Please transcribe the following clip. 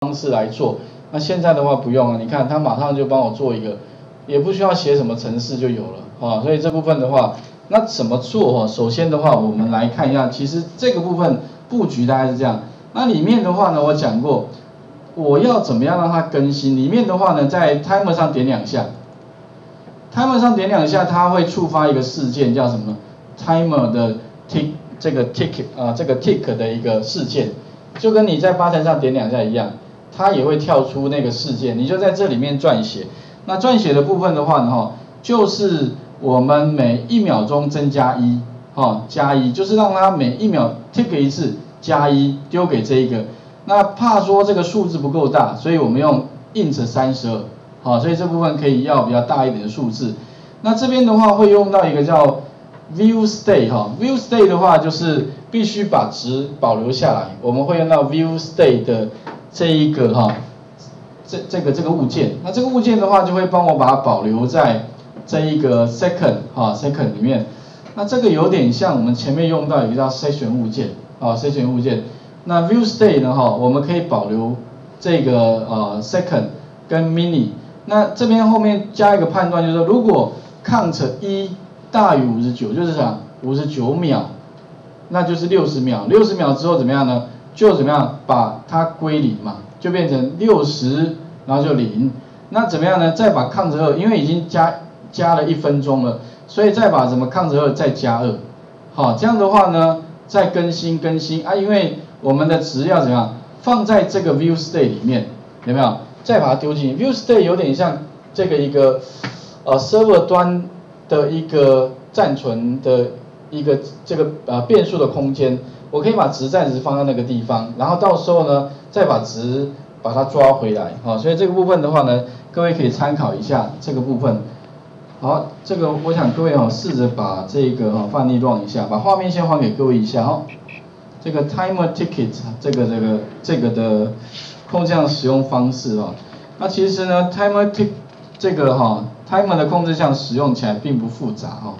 方式来做。那现在的话不用了，你看它马上就帮我做一个，也不需要写什么程式就有了啊。所以这部分的话，那怎么做哈？首先的话，我们来看一下，其实这个部分布局大概是这样。那里面的话呢，我讲过，我要怎么样让它更新？里面的话呢，在 timer 上点两下，timer 上点两下，它会触发一个事件，叫什么？timer 的 tick 这个 tick 啊，这个 tick 的一个事件，就跟你在吧台上点两下一样，它也会跳出那个事件，你就在这里面撰写。那撰写的部分的话呢，哈，就是我们每一秒钟增加一，哈，加一，就是让它每一秒 tick 一次，加一丢给这一个。那怕说这个数字不够大，所以我们用 int 三十二，好，所以这部分可以要比较大一点的数字。那这边的话会用到一个叫 view state 哈，view state 的话就是必须把值保留下来，我们会用到 view state 的这一个哈，这这个这个物件，那这个物件的话就会帮我把它保留在这一个 second 哈 second 里面，那这个有点像我们前面用到一个叫 session 物件啊 session 物件，那 view state 呢哈，我们可以保留这个呃 second 跟 mini，那这边后面加一个判断就是说如果 count 一大于五十九，就是讲五十九秒，那就是六十秒。六十秒之后怎么样呢？就怎么样把它归零嘛，就变成六十，然后就零。那怎么样呢？再把 count 二，因为已经加加了一分钟了，所以再把什么 count 二再加二。好，这样的话呢，再更新更新啊，因为我们的值要怎么样？放在这个 view state 里面，有没有？再把它丢进 view state，有点像这个一个呃 server 端。的一个暂存的一个这个呃变数的空间，我可以把值暂时放在那个地方，然后到时候呢再把值把它抓回来，好，所以这个部分的话呢，各位可以参考一下这个部分。好，这个我想各位哦试着把这个哈范例 run 一下，把画面先还给各位一下哈。这个 timer ticket 这个这个这个的空降使用方式啊，那其实呢 timer tick 这个哈。Timer 的控制项使用起来并不复杂哈。